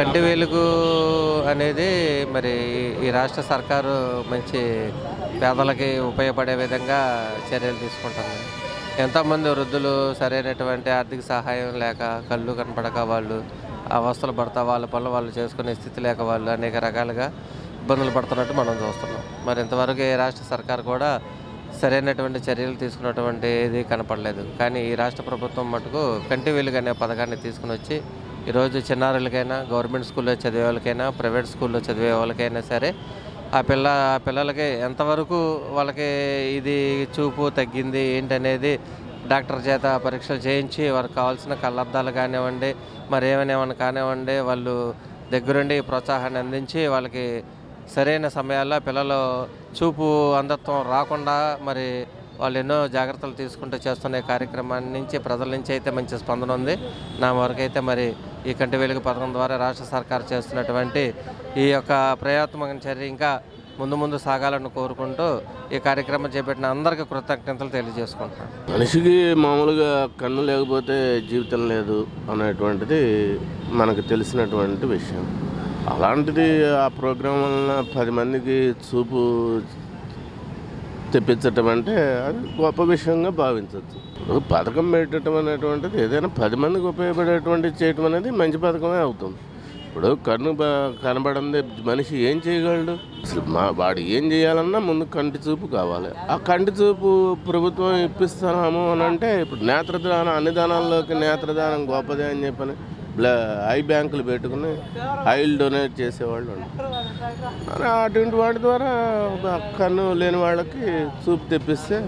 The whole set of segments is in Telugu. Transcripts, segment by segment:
కంటి వెలుగు అనేది మరి ఈ రాష్ట్ర సర్కారు మంచి పేదలకి ఉపయోగపడే విధంగా చర్యలు తీసుకుంటుంది. ఎంతోమంది వృద్ధులు సరైనటువంటి ఆర్థిక సహాయం లేక కళ్ళు కనపడక వాళ్ళు అవస్థలు పడతా వాళ్ళ పనులు వాళ్ళు చేసుకునే స్థితి లేక వాళ్ళు అనేక రకాలుగా ఇబ్బందులు పడుతున్నట్టు మనం చూస్తున్నాం. మరి ఇంతవరకు ఏ రాష్ట్ర సర్కారు కూడా సరైనటువంటి చర్యలు తీసుకున్నటువంటి ఏది కనపడలేదు. కానీ ఈ రాష్ట్ర ప్రభుత్వం మటుకు కంటి వెలుగు అనే పథకాన్ని తీసుకుని వచ్చి ఈరోజు చిన్నారులకైనా గవర్నమెంట్ స్కూల్లో చదివే వాళ్ళకైనా ప్రైవేట్ స్కూల్లో చదివే వాళ్ళకైనా సరే ఆ పిల్ల ఆ పిల్లలకి ఎంతవరకు వాళ్ళకి ఇది చూపు తగ్గింది ఏంటనేది డాక్టర్ చేత పరీక్షలు చేయించి వారికి కావాల్సిన కళ్ళద్దాలు కానివ్వండి మరి ఏమైనా ఏమైనా కానివ్వండి వాళ్ళు దగ్గరుండి ప్రోత్సాహాన్ని అందించి వాళ్ళకి సరైన సమయాల్లో పిల్లలు చూపు అంధత్వం రాకుండా మరి వాళ్ళు ఎన్నో జాగ్రత్తలు తీసుకుంటూ చేస్తున్న కార్యక్రమాన్ని నుంచి ప్రజల నుంచి అయితే మంచి స్పందన ఉంది. నా వరకు అయితే మరి ఈ కంటి వెలుగు పథకం ద్వారా రాష్ట్ర సర్కారు చేస్తున్నటువంటి ఈ యొక్క ప్రయాత్మక చర్య ఇంకా ముందు ముందు సాగాలని కోరుకుంటూ ఈ కార్యక్రమం చేపట్టిన అందరికీ కృతజ్ఞతలు తెలియజేసుకుంటున్నాను. మనిషికి మామూలుగా కన్ను లేకపోతే జీవితం లేదు అనేటువంటిది మనకు తెలిసినటువంటి విషయం. అలాంటిది ఆ ప్రోగ్రాం వలన పది మందికి చూపు తెప్పించటం అంటే అది గొప్ప విషయంగా భావించవచ్చు. పథకం పెట్టడం అనేటువంటిది ఏదైనా పది మందికి ఉపయోగపడేటువంటి చేయటం అనేది మంచి పథకమే అవుతుంది. ఇప్పుడు కన్ను కనబడింది మనిషి ఏం చేయగలడు? అసలు మా వాడు ఏం చేయాలన్నా ముందు కంటి చూపు కావాలి. ఆ కంటి చూపు ప్రభుత్వం ఇప్పిస్తున్నాము అని అంటే ఇప్పుడు నేత్రదానం అన్ని దానాల్లోకి నేత్రదానం గొప్పదే అని చెప్పని ఐ బ్యాంకులు పెట్టుకుని ఐలు డొనేట్ చేసేవాళ్ళు ఉంటారు అటువంటి వాటి ద్వారా ఒక కన్ను లేని వాళ్ళకి చూపు తెప్పిస్తే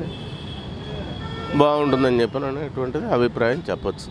బాగుంటుందని చెప్పిన అటువంటిది అభిప్రాయం చెప్పచ్చు.